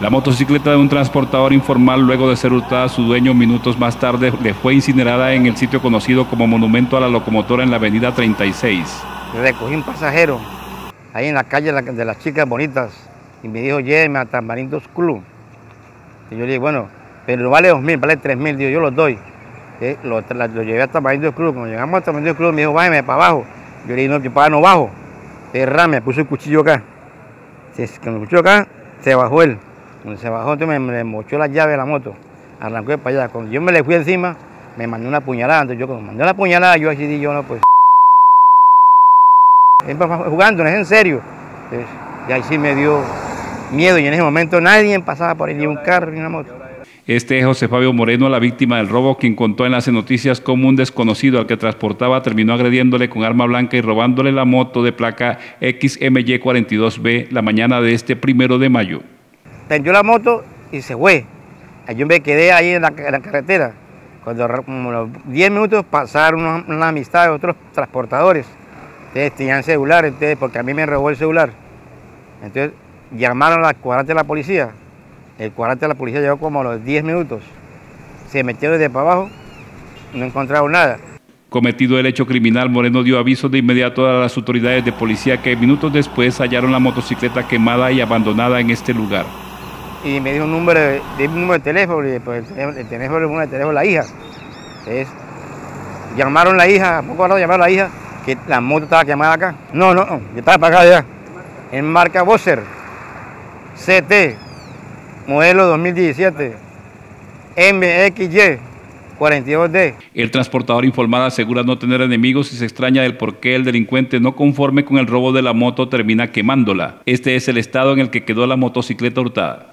La motocicleta de un transportador informal, luego de ser hurtada a su dueño minutos más tarde, le fue incinerada en el sitio conocido como Monumento a la Locomotora en la avenida 36. Recogí un pasajero ahí en la calle de las chicas bonitas y me dijo, lléveme a Tamarindos Club. Y yo le dije, bueno, pero vale dos mil, vale tres mil, digo, yo los doy. Lo, llevé a Tamarindos Club, cuando llegamos a Tamarindos Club me dijo, bájeme para abajo. Yo le dije, no, yo para no bajo. Erra, me puso el cuchillo acá. Cuando el cuchillo acá, se bajó él. Cuando se bajó, me, mochó la llave de la moto. Arrancó para allá. Cuando yo me le fui encima, me mandó una puñalada. Entonces yo cuando mandé la puñalada, yo así di yo no pues. Jugando, no es en serio. y ahí sí me dio miedo y en ese momento nadie pasaba por ahí, ni un carro ni una moto. Este es José Fabio Moreno, la víctima del robo, quien contó en las noticias cómo un desconocido al que transportaba terminó agrediéndole con arma blanca y robándole la moto de placa XMY42B la mañana de este primero de mayo. Tendió la moto y se fue. Yo me quedé ahí en la, carretera. Cuando como los 10 minutos pasaron una, amistad de otros transportadores. Ustedes tenían celulares, porque a mí me robó el celular. Entonces llamaron al cuadrante de la policía. El cuadrante de la policía llegó como a los 10 minutos. Se metió desde para abajo, no encontraron nada. Cometido el hecho criminal, Moreno dio aviso de inmediato a las autoridades de policía que minutos después hallaron la motocicleta quemada y abandonada en este lugar. Y me dio un número de, número de teléfono, y después el, teléfono, el teléfono de la hija. Entonces, llamaron la hija, a poco rato llamaron a la hija, que la moto estaba quemada acá. No, no, yo estaba para acá ya. En marca Bosser, CT, modelo 2017, MXY. 42D. El transportador informado asegura no tener enemigos y se extraña del por qué el delincuente no conforme con el robo de la moto termina quemándola. Este es el estado en el que quedó la motocicleta hurtada.